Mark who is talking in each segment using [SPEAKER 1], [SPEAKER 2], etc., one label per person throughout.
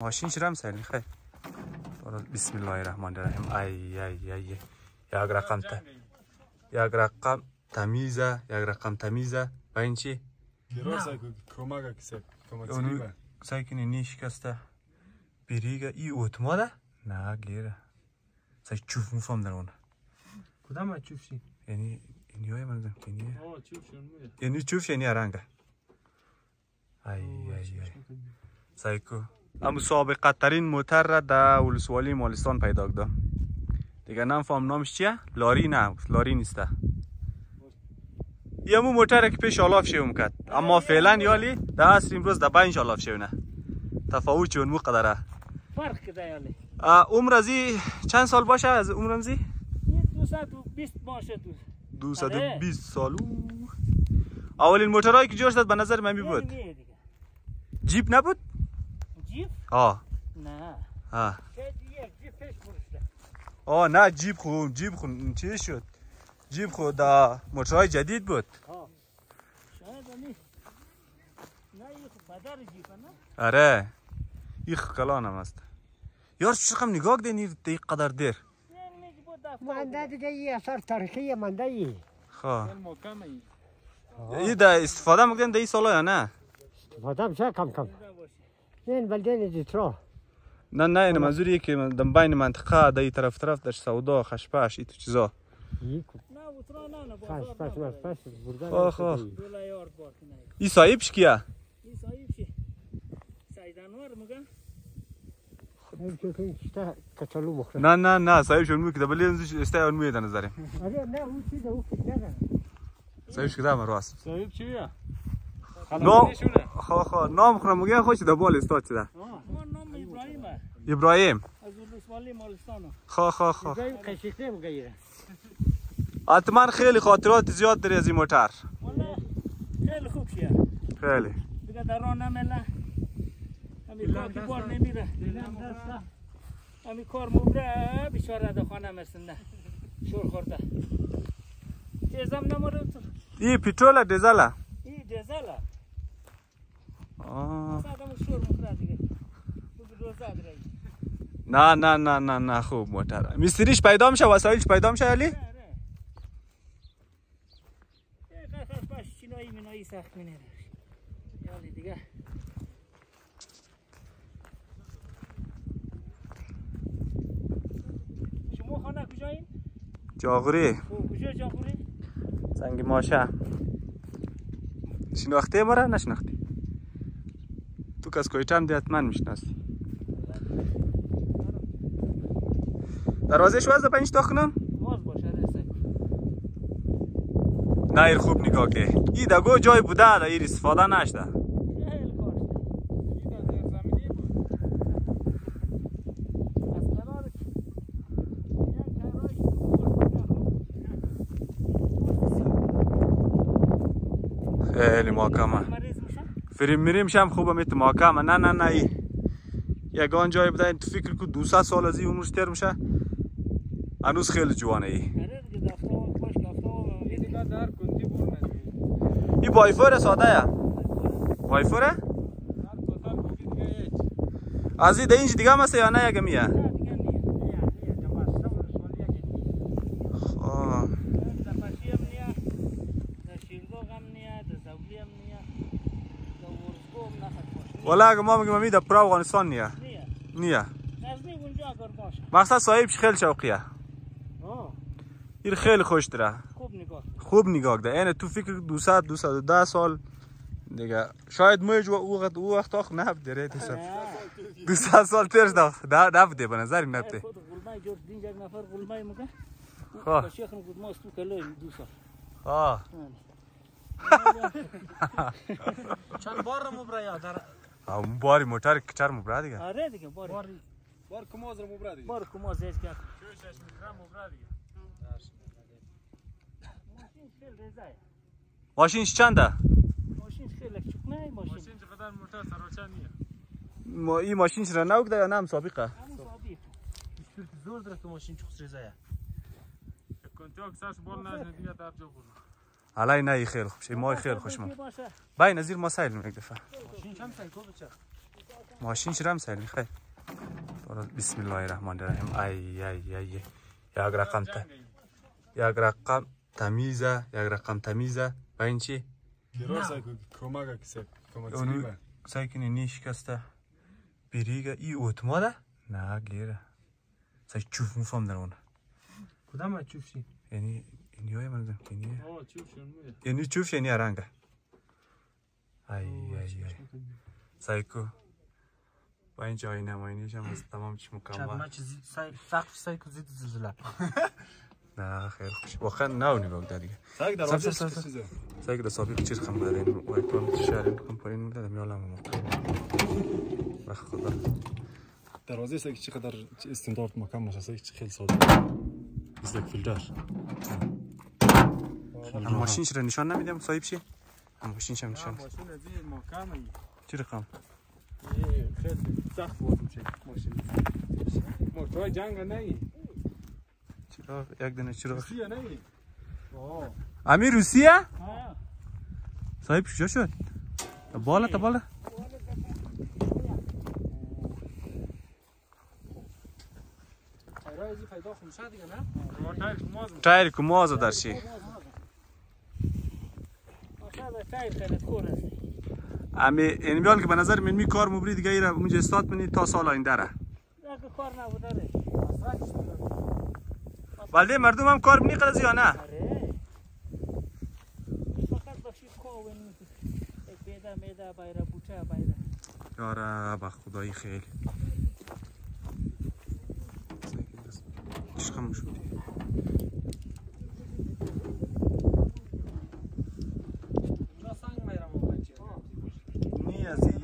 [SPEAKER 1] ماشین چرا سیل خیر بسم الله الرحمن الرحیم ای ای ای یک رقم تا یک رقم تمیزه یک رقم تمیزه و این چی؟ اونو سعی کنی نیش کسته بیریگه ای اوتماده؟ نه گیره سعی چوف مفهم در اونه
[SPEAKER 2] کدام چوف شی؟
[SPEAKER 1] یعنی اینی های من یعنی یعنی چوف یعنی رنگه ای ای ای سعی کو اما سابقه ترین موتر را در ولسوالی مالستان پیدا کردم دیگه نم نامش چیه؟ لاری نه لاری نیسته یه مو موتر که پیش آلاف شویم کرد اما فعلا یالی در عصر امروز در پنج آلاف شونه تفاوت چون مو قدره
[SPEAKER 3] فرق کده یالی
[SPEAKER 1] عمر ازی چند سال باشه از عمر ازی؟
[SPEAKER 3] بیست باشه
[SPEAKER 1] تو بیست سال اولین موترهایی که جور شد به نظر من بود جیپ نبود؟
[SPEAKER 3] جیپ؟
[SPEAKER 1] آه.
[SPEAKER 3] نه.
[SPEAKER 1] آه.
[SPEAKER 3] جیپ پیش
[SPEAKER 1] آه نه جیپ خود جیپ خود چی شد؟ جیب خود دا موتورهای جدید بود.
[SPEAKER 3] شاید نه بدر جیب نه؟
[SPEAKER 1] آره. ایخ کلان هم است یار چقدر نگاه دینی؟ دی قدر دیر.
[SPEAKER 2] منده دیگه یه اثر تاریخی منده ای.
[SPEAKER 1] خواه ای. دا استفاده مگدن دی سالا یا نه؟
[SPEAKER 2] استفاده میشه کم کم. این بلدین دیترا
[SPEAKER 1] نه نه این منظوری که بین منطقه دی طرف طرف در سودا خشپش ای تو چیزا خواه خواه ای صاحبش کیا
[SPEAKER 3] ای صاحبش سایدانوار مگه
[SPEAKER 1] نه نه نه صاحب شون میگه ولی استا اون میاد نظرم
[SPEAKER 2] آره نه اون چیز او فکر
[SPEAKER 1] صاحب کدا ما راست
[SPEAKER 3] صاحب چیه
[SPEAKER 1] نو خو خو نام خو مگه خوش د بال استا چه ده
[SPEAKER 3] نام ابراهیم
[SPEAKER 1] ابراهیم.
[SPEAKER 3] از ولسوالی مالستان.
[SPEAKER 1] خو خو خو
[SPEAKER 2] قشیقه مگه
[SPEAKER 1] حتما خیلی خاطرات زیاد داری از این موتر.
[SPEAKER 3] خیلی خوب شیه
[SPEAKER 1] خیلی.
[SPEAKER 3] دیگه در راه نمیله. همین کار که بار نمیره. همین کار مبره بیچاره در خانه مرسنده. شور خورده. تیزم نماره تو
[SPEAKER 1] ای پیترول دیزل
[SPEAKER 3] ای دیزل
[SPEAKER 1] آه
[SPEAKER 3] شور مبره دیگه
[SPEAKER 1] نه نه نه نه نه خوب موتر میستریش پیدا میشه وسایلش پیدا میشه علی؟
[SPEAKER 3] شما خانه کجایین؟
[SPEAKER 1] جاغوری.
[SPEAKER 3] کجا جاغوری؟
[SPEAKER 1] سنگ ماشه. شناخته مرا نشناختی؟ تو کس کویت هم حتما می‌شناسی دروازه شو پنج تا کنم؟
[SPEAKER 3] باشه
[SPEAKER 1] نه خوب نگاه که. ای دگو جای بوده دا ایر استفاده نشده. خیلی محکمه. فریم میریم شم خوبه میت محکمه نه نه نه ای. یگان جای بوده تو فکر که 200 سال از این عمرش تیر میشه. هنوز خیلی جوانه ای. ای وایفر ساده یا؟ وایفره از این دیگه مسته یا نه یکم والا اگه ما میگیم می در پر افغانستان نیه. نیه. مقصد صاحب خیلی شوقیه. این خیلی خوش داره خوب نگاه ده. اینه تو فکر 200 210 سال. دیگه شاید موج او وقت او وقت آخ نبود داره تو سر 200 سال پیش ده نبوده به نظر نبوده. خواه خواه
[SPEAKER 3] چند بار مبرا یا؟ در
[SPEAKER 1] اون باری موتر کچر مبرا دیگه
[SPEAKER 3] آره دیگه بار
[SPEAKER 4] بار کماز مبرا دیگه
[SPEAKER 3] بار کماز هیچ کرد
[SPEAKER 4] مبرا دیگه
[SPEAKER 1] ماشینش چنده؟
[SPEAKER 3] ماشین خیلی کوچک نه ماشین.
[SPEAKER 4] ماشین چقدر موتر سراچه نیه.
[SPEAKER 1] ما این ماشین چرا نوکده یا نه؟ مسابقه؟
[SPEAKER 3] همون سابق.
[SPEAKER 4] زور داره که ماشین چخص ریزه کنتی اکسرش بال نجنه دیگه در جا برو
[SPEAKER 1] علای نه خیلی خوب شی مای خیلی خوش من بای نظیر ما سایل دفعه.
[SPEAKER 4] ماشین چند سایل کو بچه
[SPEAKER 1] ماشین شرم سر می‌خوای بسم الله الرحمن الرحیم ای ای ای یک رقم تا یک رقم تمیزه یک رقم تمیزه و این چی؟
[SPEAKER 4] کمک کسی
[SPEAKER 1] اونو سایکنی نیش کسته بریگه ای اوتماده؟ نه گیره سای چوف مفهم در اون
[SPEAKER 4] کدام چوفشی؟
[SPEAKER 1] یعنی اینی های من زم اینی
[SPEAKER 4] آه چوفشون میده
[SPEAKER 1] یعنی چوف یعنی رنگه ای ای ای. سایکو با این جای نماینیش هم از تمام چی مکمل.
[SPEAKER 4] سای سقف سای کو زید زلزله.
[SPEAKER 1] نه خیلی خوش. واقعا نه نگاه ده دیگه
[SPEAKER 4] سگ
[SPEAKER 1] در آب سایک ده صابی چیز خم برین وای پام شهرین کم پایین می‌دادم یالم ما و خدا.
[SPEAKER 5] دروازه سگ چقدر استاندارد مکان باشه سگ خیلی ساده. مثل فیلتر.
[SPEAKER 1] ماشینش رو نشان نمیدم؟ صاحب شی هم ماشینش هم نشان
[SPEAKER 4] ماشین از این مکان
[SPEAKER 1] چی رقم
[SPEAKER 4] خیلی سخت بود میشه ماشین. موتور جنگ نه
[SPEAKER 1] چرا یک دونه چرا
[SPEAKER 4] روسیه آه.
[SPEAKER 1] امی روسیه
[SPEAKER 3] ها
[SPEAKER 1] صاحب کجا شد. بالا تا بالا. تایر کو مازه در شی
[SPEAKER 3] آخه تایر خیلی کور است
[SPEAKER 1] امی این بیان که به نظر من می کار مبری دیگه ایره اونجا استاد منی تا سال آینده ره
[SPEAKER 3] اگه کار نبوده
[SPEAKER 1] ولی مردم هم کار منی قد یا نه؟ یاره به خدایی خیلی عشقم شدی.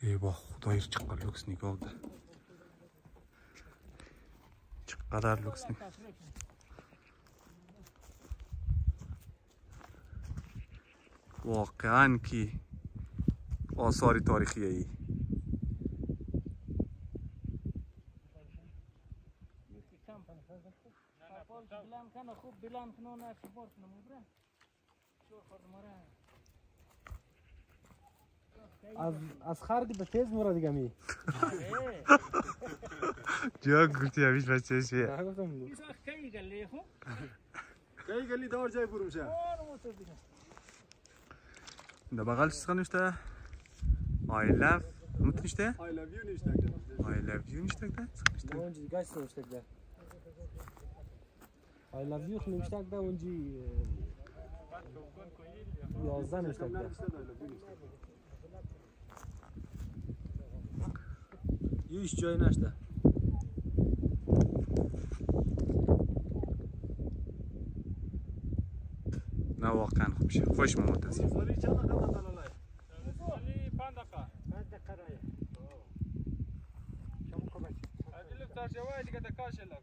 [SPEAKER 1] верходаэбах кудайыр чыккан люксники болд да чыккада люксн آثار تاریخی ای.
[SPEAKER 3] نه
[SPEAKER 4] از از خردی به تیز مورا دیگه می.
[SPEAKER 1] جا گفتی همیش بچه شیه
[SPEAKER 3] این ساخت کی گلی خو؟
[SPEAKER 5] گلی گلی دار جای برو میشه.
[SPEAKER 3] موتور دیگه.
[SPEAKER 1] در بغل چیز نوشته I love مت نوشته
[SPEAKER 5] I love you نشته
[SPEAKER 1] I love you نوشته ده
[SPEAKER 4] نه اونجی گاش نوشته ده I love you نوشته ده اونجی یازده نوشته ده یو ایش جای نشته
[SPEAKER 1] نه واقعا خوب شه
[SPEAKER 4] صار جوالي قد
[SPEAKER 2] كاش لك